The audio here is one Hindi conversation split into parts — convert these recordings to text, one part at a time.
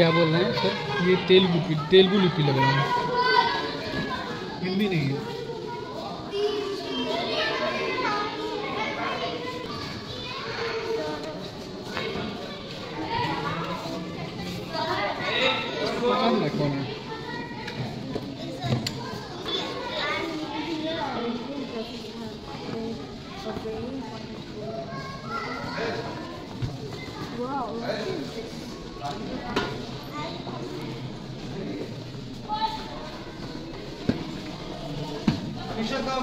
क्या बोल रहे हैं सर? ये तेलुगु तेलुगु लिपि लग रहा है। Hoşçakal.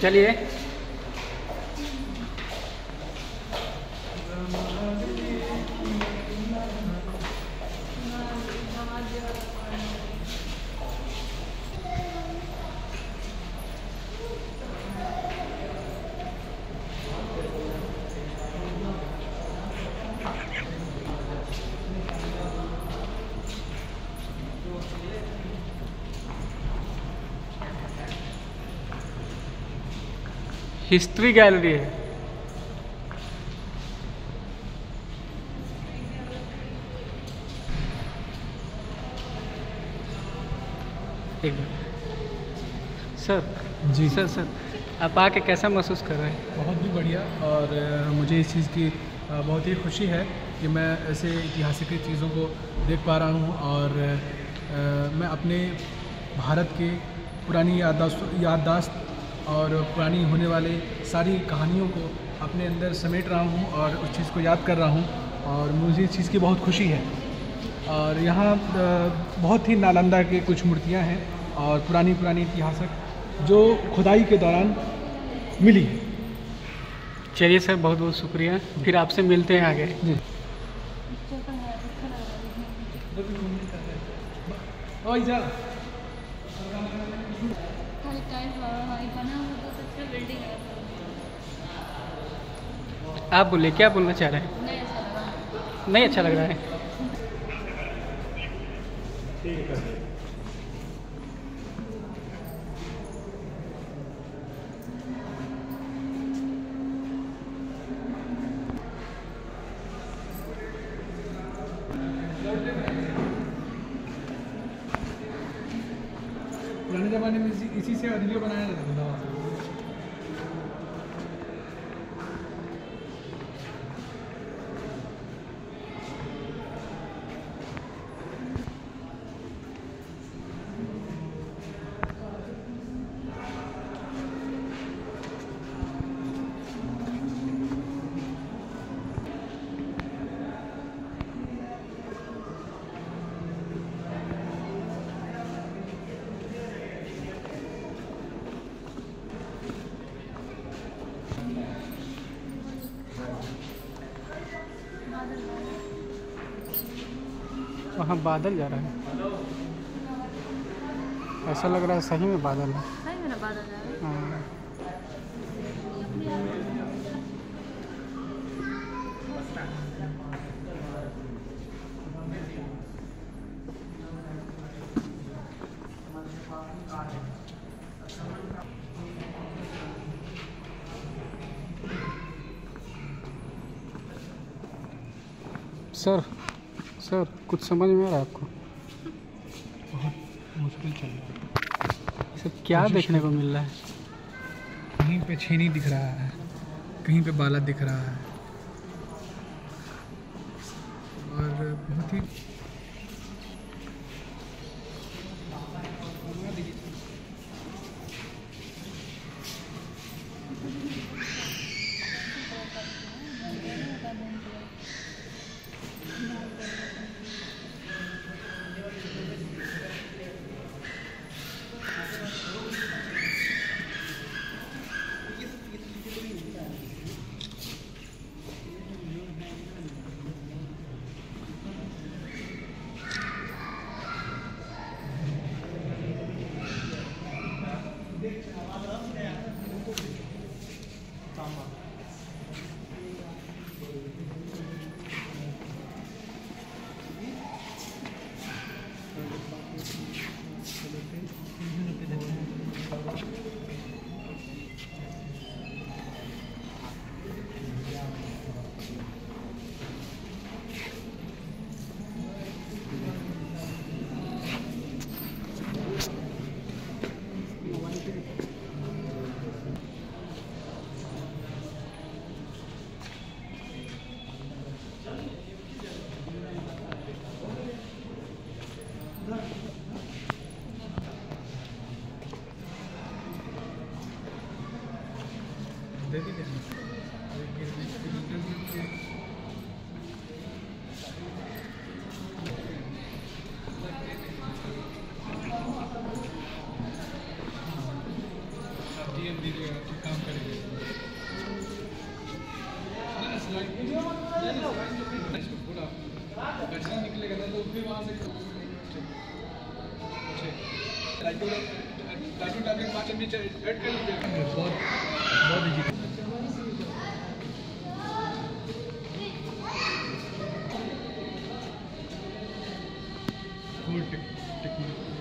चलिए। हिस्ट्री गैलरी है। एक सर जी। सर सर आप आके कैसा महसूस कर रहे हैं? बहुत भी बढ़िया और मुझे इस चीज़ की बहुत ही खुशी है कि मैं ऐसे ऐतिहासिक चीज़ों को देख पा रहा हूँ और मैं अपने भारत के पुरानी याददाश्त याददाश्त और पुरानी होने वाले सारी कहानियों को अपने अंदर समेट रहा हूँ और उस चीज़ को याद कर रहा हूँ और मुझे इस चीज़ की बहुत खुशी है। और यहाँ बहुत ही नालंदा के कुछ मूर्तियाँ हैं और पुरानी पुरानी इतिहासक जो खुदाई के दौरान मिली चलिए सर बहुत बहुत शुक्रिया। फिर आपसे मिलते हैं आगे। जी। अच्छा आप बोलिए क्या बोलना चाह रहे हैं? नहीं अच्छा लग रहा है। वहाँ बादल जा रहा है। ऐसा लग रहा है सही में बादल है। सही में बादल जा रहा हाँ। सर सर कुछ समझ में आ रहा है आपको? बहुत मुश्किल चल रहा है। सर क्या देखने को मिल रहा है? कहीं पे छेनी दिख रहा है कहीं पे बाला दिख रहा है। और बहुत ही good technique.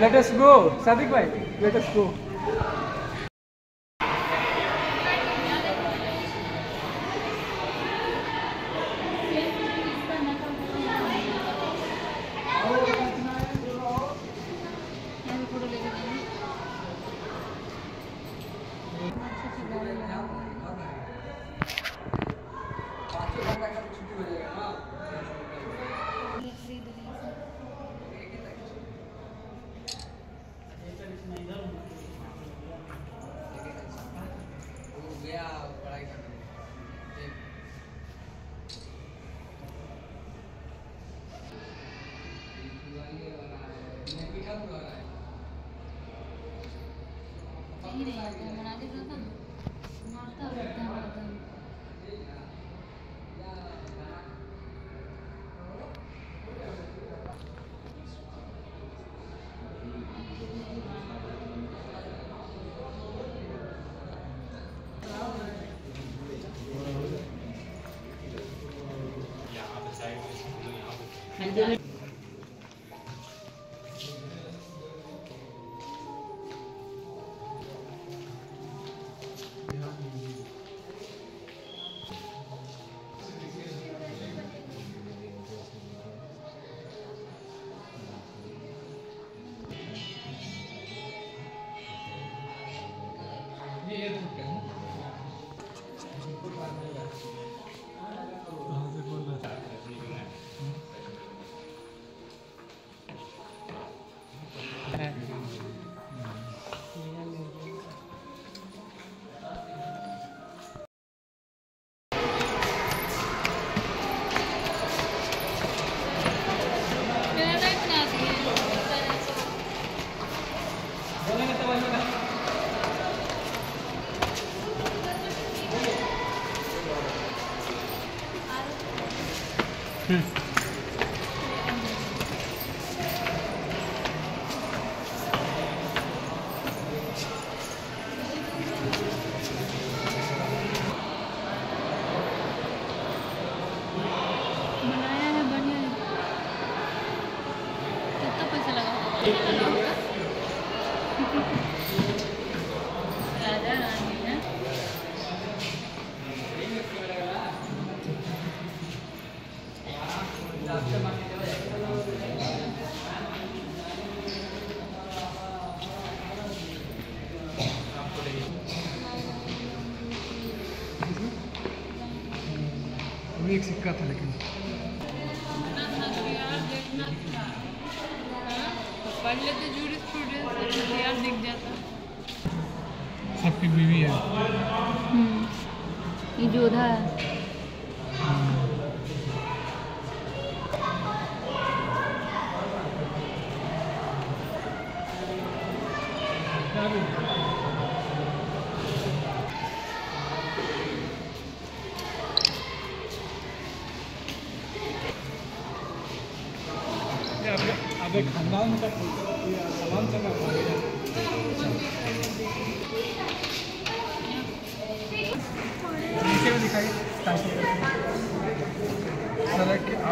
Let us go Sadiq भाई लेट अस गो Hmm. सबकी बीवी है। ये जोधा है। ये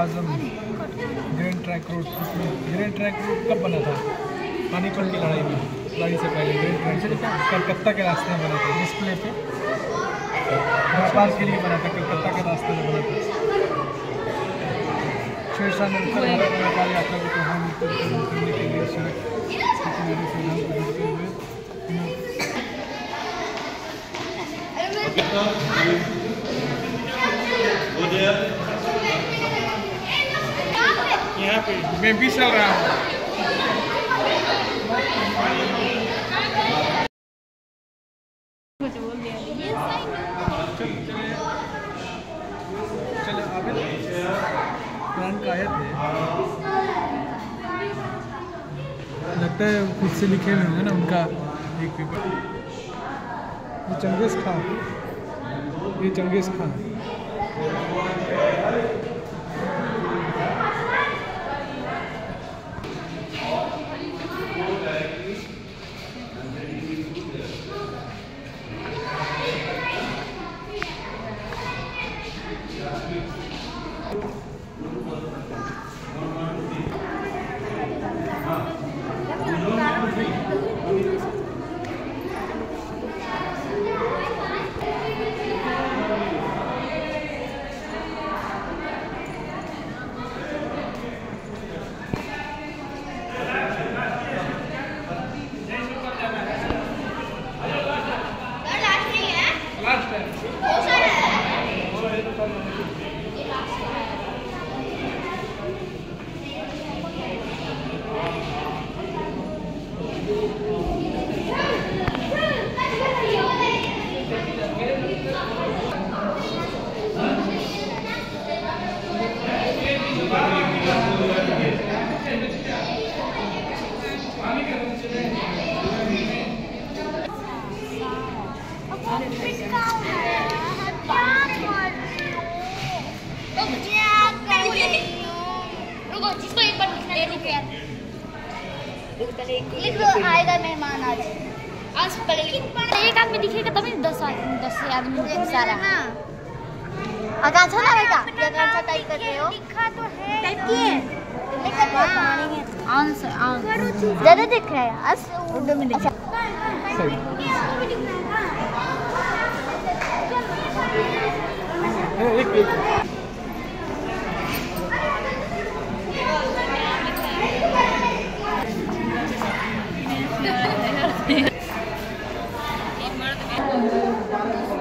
Azam grand track road grand track road कब बना था? पानीपत की लड़ाई में लड़ाई से पहले ग्रैंड ट्रैक रोड। कलकत्ता के रास्ते में बना था। डिस्प्ले पे? व्यापार के लिए बना था कलकत्ता के रास्ते में बना था। उत्तर में व्यापार यात्रा को करने के लिए सड़क से नाम को जोड़ते हुए यहाँ पे मैं भी चल रहा हूँ है लगता है खुद से लिखे हुए होंगे ना उनका एक पेपर ये चंगेज़ खान। ये चंगेज़ खान।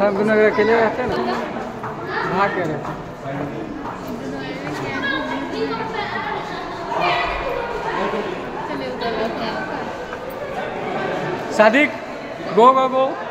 हम दोनों अगर अकेले रहते ना भाग के रहते सादिक Go, go, go!